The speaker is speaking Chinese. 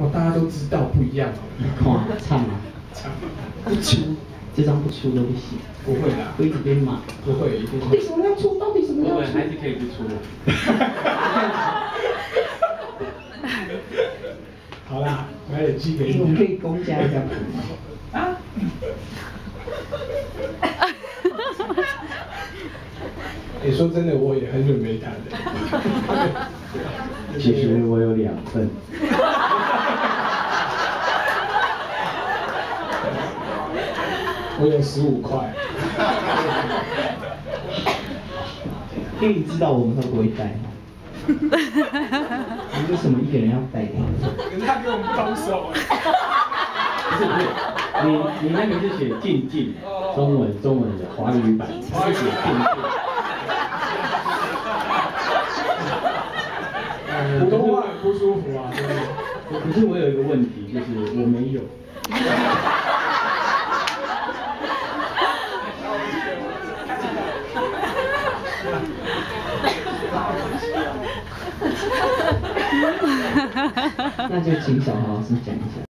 哦，大家都知道不一样哦。看唱啊，唱不出，这张不出都不行，不会啦，会一直被骂。不会，一定为什么要出？到底什么要出？我们还是可以不出的。好啦，买点寄给我们可你。以公家一下谱吗？啊。你说真的，我也很久没谈了。其实我有两份。我有十五块。因为你知道我们会不会带吗？你为什么一个人要带他？可是他给我们动手不是不是，你你那个是写静静，中文中文的华语版是写静静。哎，普通话很不舒服啊。可是我有一个问题，就是我没有。那就请小黄老师讲一下。